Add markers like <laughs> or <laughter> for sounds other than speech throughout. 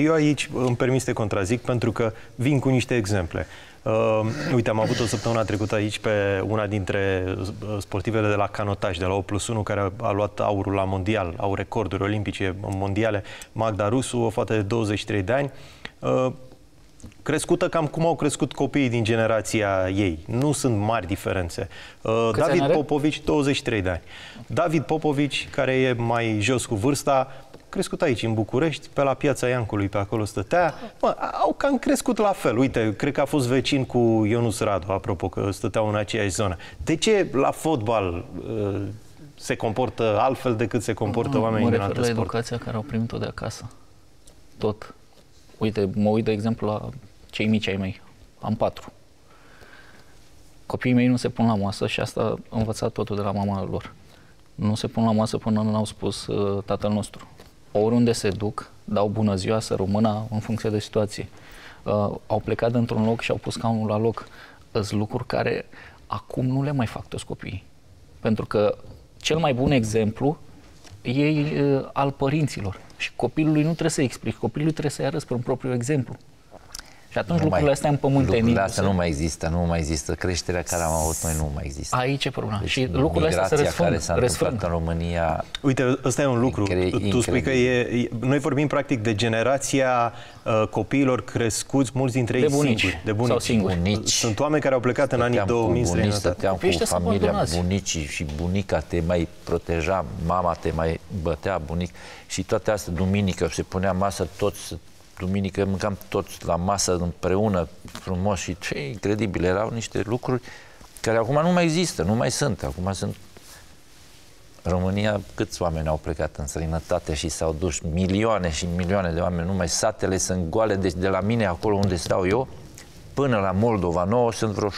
Eu aici îmi permis să te contrazic pentru că vin cu niște exemple. Uh, uite, am avut o săptămână trecută aici pe una dintre uh, sportivele de la canotaj, de la 8 plus 1, care a luat aurul la mondial, au recorduri olimpice mondiale, Magda Rusu, o fată de 23 de ani, uh, crescută cam cum au crescut copiii din generația ei. Nu sunt mari diferențe. Uh, David Popovici, 23 de ani. David Popovici, care e mai jos cu vârsta, crescut aici, în București, pe la piața Iancului, pe acolo stătea. Mă, au cam crescut la fel. Uite, cred că a fost vecin cu Ionus Radu, apropo, că stăteau în aceeași zonă. De ce la fotbal uh, se comportă altfel decât se comportă nu, oamenii din alte la sport? educația care au primit-o de acasă. Tot. Uite, mă uit, de exemplu, la cei mici ai mei. Am patru. Copiii mei nu se pun la masă și asta am învățat totul de la mama lor. Nu se pun la masă până nu au spus uh, tatăl nostru oriunde se duc, dau bună ziua, să rămână în funcție de situație. Uh, au plecat într-un loc și au pus scaunul la loc. Sunt lucruri care acum nu le mai fac toți copiii. Pentru că cel mai bun exemplu e uh, al părinților. Și copilului nu trebuie să explici, copilului trebuie să-i arăți pe un propriu exemplu. Și atunci nu lucrurile mai, astea împământenite. Lucrurile astea nu mai există, nu mai există. Creșterea care am avut noi nu mai există. Aici e problema. Deci și lucrurile astea se răsfrâng. care s-a întâmplat în România... Uite, ăsta e un lucru. Incre- tu spui că e, noi vorbim practic de generația uh, copiilor crescuți, mulți dintre ei de bunici, singuri. De bunici. Sau singuri. Bunici. Sunt oameni care au plecat stăteam în anii 2000 cu bunici, Stăteam cu familia, bunicii și bunica te mai proteja, mama te mai bătea, bunic. Și toate astea, duminică, se punea masă, toți duminică mâncam toți la masă împreună, frumos și ce incredibil, erau niște lucruri care acum nu mai există, nu mai sunt. Acum sunt România, câți oameni au plecat în străinătate și s-au dus milioane și milioane de oameni, numai satele sunt goale, deci de la mine acolo unde stau eu, până la Moldova nouă sunt vreo 5-6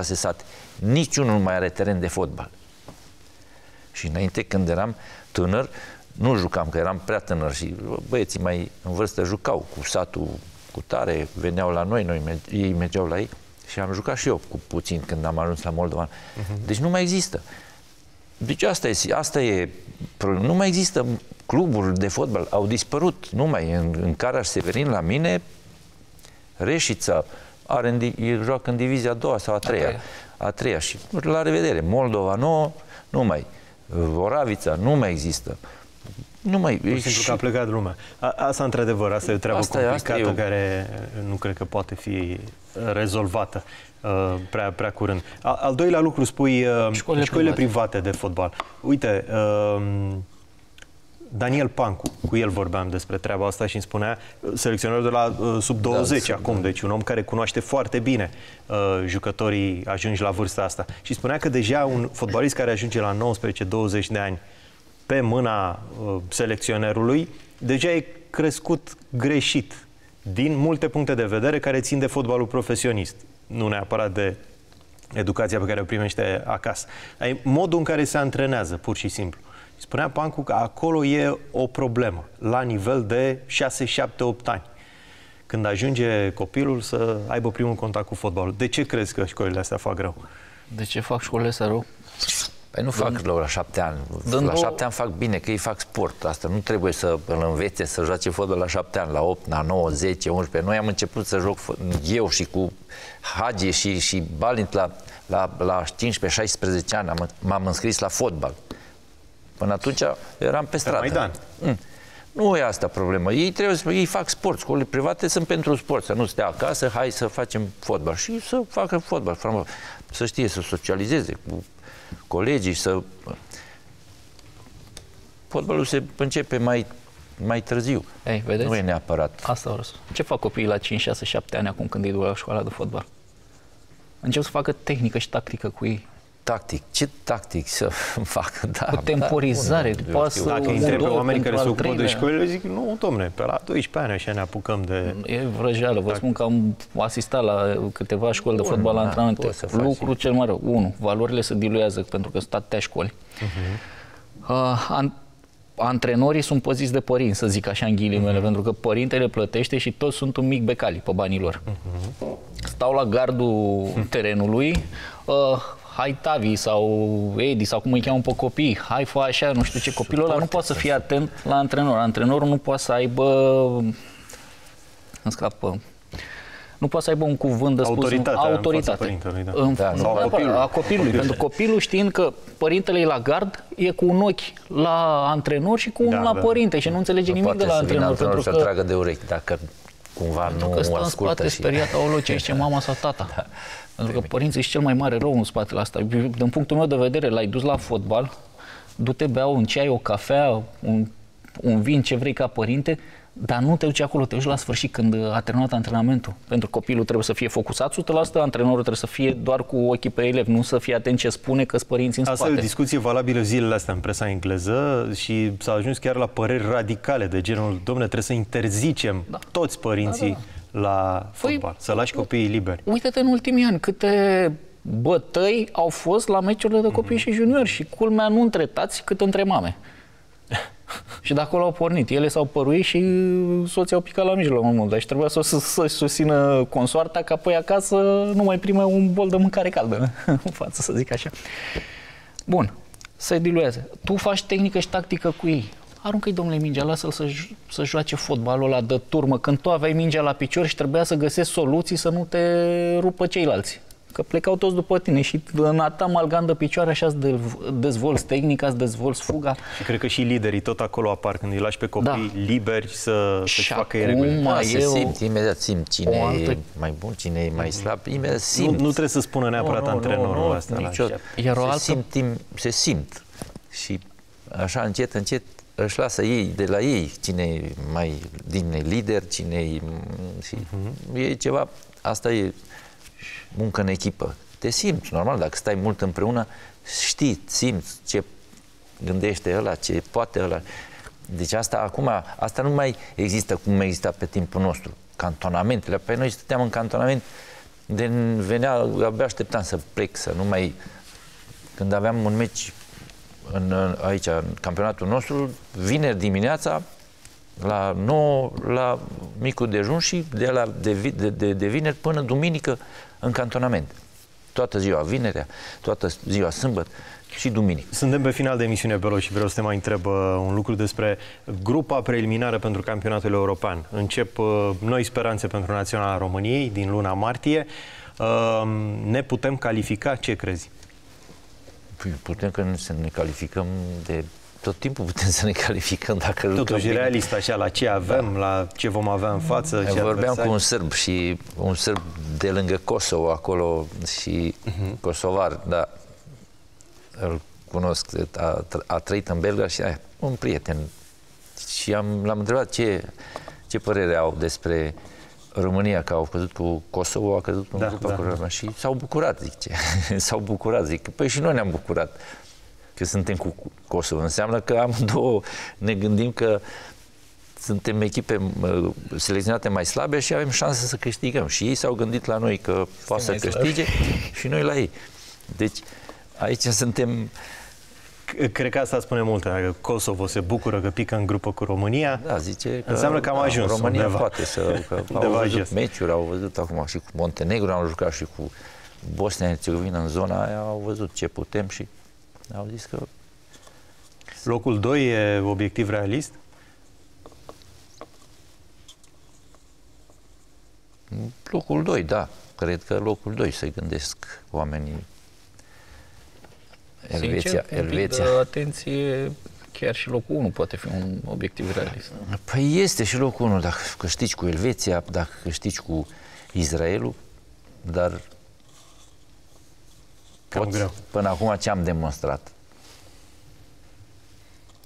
sate. Niciunul nu mai are teren de fotbal. Și înainte, când eram tânăr, nu jucam, că eram prea tânăr și băieții mai în vârstă jucau cu satul cu tare, veneau la noi, noi ei mergeau la ei și am jucat și eu cu puțin când am ajuns la Moldova. Uh-huh. Deci nu mai există. Deci asta e, asta e nu mai există cluburi de fotbal, au dispărut. Nu mai în, în Caraș Severin la mine Reșița are în, joacă în divizia a doua sau a treia. A treia, a treia și la revedere. Moldova nouă, nu mai. Oravița nu mai există. Nu mai... Pur și simplu că a plecat lumea. A, asta, într-adevăr, asta e o treabă asta, complicată asta care nu cred că poate fi rezolvată uh, prea, prea curând. A, al doilea lucru spui uh, școlile, școlile private. private de fotbal. Uite, uh, Daniel Pancu, cu el vorbeam despre treaba asta și îmi spunea selecționerul de la uh, sub 20 da, acum, da. deci un om care cunoaște foarte bine uh, jucătorii ajungi la vârsta asta. Și spunea că deja un fotbalist care ajunge la 19-20 de ani pe mâna uh, selecționerului, deja e crescut greșit din multe puncte de vedere care țin de fotbalul profesionist, nu neapărat de educația pe care o primește acasă. E modul în care se antrenează, pur și simplu. Spunea Pancu că acolo e o problemă, la nivel de 6, 7, 8 ani. Când ajunge copilul să aibă primul contact cu fotbalul. De ce crezi că școlile astea fac rău? De ce fac școlile astea rău? Păi nu fac rău la șapte ani. Dând la șapte ani fac bine, că ei fac sport. Asta nu trebuie să îl învețe să joace fotbal la șapte ani, la 8, la 9, 10, 11. Noi am început să joc eu și cu Hagi și, și Balint la, la, la 15-16 ani. m-am înscris la fotbal. Până atunci eram pe stradă. Maidan. Mm. Nu e asta problema. Ei trebuie să ei fac sport. Școlile private sunt pentru sport. Să nu stea acasă, hai să facem fotbal. Și să facă fotbal. Să știe să socializeze cu colegii, să... Fotbalul se începe mai, mai târziu. Ei, vedeți? Nu e neapărat. Asta vreau Ce fac copiii la 5, 6, 7 ani acum când îi duc la școala de fotbal? Încep să facă tehnică și tactică cu ei. Tactic. Ce tactic să <laughs> fac? Da, cu temporizare, da, pasă, Dacă îi întreb pe oamenii care se ocupă de școli, le zic, nu, domne, pe la 12 ani așa ne apucăm de... E vrăjeală. Vă spun că am asistat la câteva școli de fotbal la da, antrenamente. Lucru cel mai rău. Unu, valorile se diluează pentru că sunt atâtea școli. Uh-huh. Uh, an- antrenorii sunt poziți de părinți, să zic așa în ghilimele, uh-huh. pentru că părintele plătește și toți sunt un mic becali pe banii lor. Uh-huh. Stau la gardul <laughs> terenului, uh, hai Tavi sau Edi sau cum îi cheamă pe copii, hai fă așa, nu știu ce, copilul ăla nu poate să fie atent la antrenor. Antrenorul nu poate să aibă îmi scapă nu poate să aibă un cuvânt de spus. Autoritatea autoritate. În fața da. În, da, sau a copilului. A copilului. Pentru copilul știind că părintele e la gard, e cu un ochi la antrenor și cu unul da, la da. părinte și nu înțelege nu nimic de la antrenor. antrenor pentru că, tragă de urechi dacă cumva pentru nu că stă în spate și... speriat, aolo, ce zice mama sau tata. <laughs> Da. Pentru că părinții sunt cel mai mare rău în spatele asta. Din punctul meu de vedere, l-ai dus la fotbal, du-te, bea un ceai, o cafea, un, un vin, ce vrei ca părinte, dar nu te duci acolo, te duci la sfârșit când a terminat antrenamentul. Pentru că copilul trebuie să fie focusat 100%, antrenorul trebuie să fie doar cu ochii pe elev, nu să fie atent ce spune că părinții în Asta spate. e o discuție valabilă zilele astea în presa engleză și s-a ajuns chiar la păreri radicale de genul, domne, trebuie să interzicem da. toți părinții da, da. la păi, fotbal, să lași copiii liberi. Uite-te în ultimii ani câte bătăi au fost la meciurile de copii mm-hmm. și juniori și culmea nu între tați cât între mame. Și de acolo au pornit. Ele s-au păruit și soții au picat la mijloc în mult. Și trebuia să, să, să susțină consoarta ca apoi acasă nu mai prime un bol de mâncare caldă <laughs> în față, să zic așa. Bun, se diluează. Tu faci tehnică și tactică cu ei. Aruncă-i, domnule, mingea, lasă-l să, să joace fotbalul ăla de turmă, când tu aveai mingea la picior și trebuia să găsești soluții să nu te rupă ceilalți. Că plecau toți după tine și în atâta malgan de picioare așa îți dezvolți tehnica, îți dezvolți fuga. Și cred că și liderii tot acolo apar când îi lași pe copii da. liberi să, să-și facă ei regulile. Da, se simt, imediat simt cine altă... e mai bun, cine e mai mhm. slab, imediat simt. Nu, nu trebuie să spună neapărat nu, antrenorul nu, nu, asta. Nicio, Iar o altă... se, simt, se simt și așa încet, încet își lasă ei, de la ei, cine e mai din lider, cine e... Și uh-huh. e ceva, asta e muncă în echipă. Te simți, normal, dacă stai mult împreună, știi, simți ce gândește ăla, ce poate ăla. Deci asta acum, asta nu mai există cum exista pe timpul nostru. Cantonamentele, pe noi stăteam în cantonament, de venea, abia așteptam să plec, să nu mai... Când aveam un meci în, aici, în campionatul nostru, vineri dimineața, la 9, la micul dejun și de, la, de, de, de, de vineri până duminică în cantonament. Toată ziua vinerea, toată ziua sâmbătă și duminică. Suntem pe final de emisiune, Belo, și vreau să te mai întreb uh, un lucru despre grupa preliminară pentru campionatul european. Încep uh, noi speranțe pentru Naționala României din luna martie. Uh, ne putem califica? Ce crezi? Păi putem că să ne calificăm de tot timpul putem să ne calificăm dacă Totuși bine. realist așa, la ce avem, da. la ce vom avea în față. Ce vorbeam adversari. cu un sârb și un sârb de lângă Kosovo acolo și uh-huh. kosovar, dar îl cunosc, a, a trăit în Belga și a, un prieten. Și am, l-am întrebat ce, ce părere au despre România, că au căzut cu Kosovo, a căzut cu da, grupa da. cu și s-au bucurat, zic ce. <laughs> s-au bucurat, zic, păi și noi ne-am bucurat că suntem cu Kosovo. Înseamnă că amândouă ne gândim că suntem echipe selecționate mai slabe și avem șanse să câștigăm. Și ei s-au gândit la noi că poate să câștige și noi la ei. Deci aici suntem... Cred că asta spune mult, că Kosovo se bucură că pică în grupă cu România. Da, zice că înseamnă că am da, ajuns România undeva. poate să... <laughs> Că au văzut meciuri, au văzut acum și cu Montenegro, am jucat și cu Bosnia-Herzegovina în zona aia, au văzut ce putem și au zis că... Locul 2 e obiectiv realist? Locul 2, da. Cred că locul 2 se gândesc oamenii. Elveția, Sincer, Elveția. De atenție, chiar și locul 1 poate fi un obiectiv realist. Păi este și locul 1, dacă câștigi cu Elveția, dacă câștigi cu Israelul, dar Cam Poți, greu. Până acum ce am demonstrat?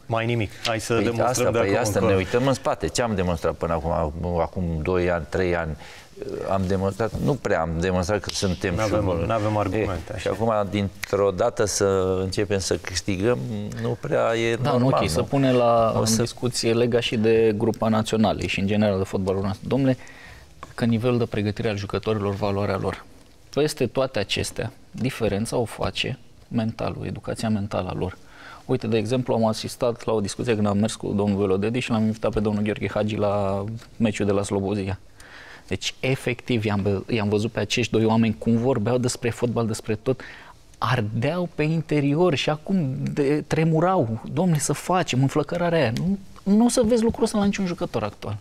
Mai nimic. Hai să păi demonstrăm asta, de păi asta ne uităm în spate. Ce am demonstrat până acum? Acum 2 ani, 3 ani am demonstrat, nu prea am demonstrat că suntem Nu avem, avem argumente. E, și acum, dintr-o dată să începem să câștigăm, nu prea e da, normal. Da, ok, să pune la o să... discuție lega și de grupa națională și în general de fotbalul nostru. Domnule, că nivelul de pregătire al jucătorilor, valoarea lor, peste toate acestea, diferența o face mentalul, educația mentală a lor. Uite, de exemplu, am asistat la o discuție când am mers cu domnul Velodedi și l-am invitat pe domnul Gheorghe Hagi la meciul de la Slobozia. Deci, efectiv, i-am, i-am văzut pe acești doi oameni cum vorbeau despre fotbal, despre tot, ardeau pe interior și acum de, tremurau. Domnule, să facem înflăcărarea aia. Nu, nu o să vezi lucrul ăsta la niciun jucător actual.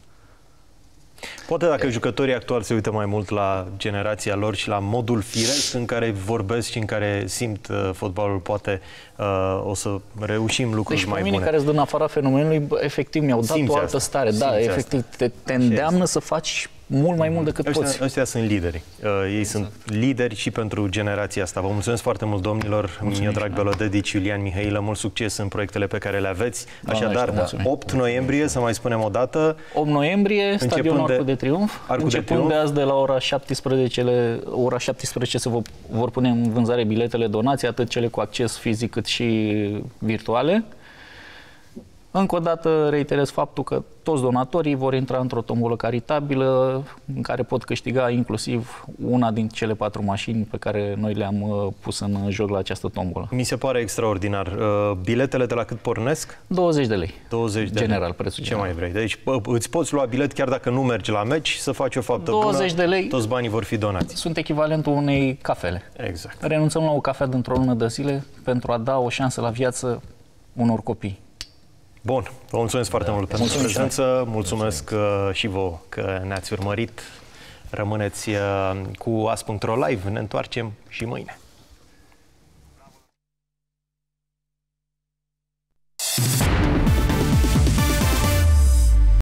Poate dacă jucătorii actuali se uită mai mult la generația lor și la modul firesc în care vorbesc și în care simt uh, fotbalul, poate uh, o să reușim lucruri deci, mai bune. Deci care sunt în afara fenomenului, efectiv mi-au dat Simți o altă asta. stare. Da, Simți da, efectiv te, te îndeamnă să faci mult mai mult decât ăștia, poți. Ăștia sunt lideri. Uh, ei exact. sunt lideri și pentru generația asta. Vă mulțumesc foarte mult, domnilor. Mie drag Belodedici, Iulian Mihailă, mult succes în proiectele pe care le aveți. Așadar, da, 8 noiembrie, să mai spunem o dată. 8 noiembrie, stadionul Arcul de Triunf. Arcul începând de, Triunf. de azi de la ora 17, ora 17 se vor, vor pune în vânzare biletele donații, atât cele cu acces fizic cât și virtuale. Încă o dată reiterez faptul că toți donatorii vor intra într-o tombolă caritabilă în care pot câștiga inclusiv una din cele patru mașini pe care noi le-am uh, pus în joc la această tombolă. Mi se pare extraordinar. Uh, biletele de la cât pornesc? 20 de lei. 20 de general, lei. prețul Ce general. mai vrei? Deci îți poți lua bilet chiar dacă nu mergi la meci, să faci o faptă 20 bună, de lei. toți banii vor fi donați. Sunt echivalentul unei cafele. Exact. Renunțăm la o cafea dintr-o lună de zile pentru a da o șansă la viață unor copii. Bun, vă mulțumesc foarte da. mult pentru mulțumesc. prezență, mulțumesc mulțumesc uh, și vouă că ne-ați urmărit. Rămâneți uh, cu as.ro live, ne întoarcem și mâine.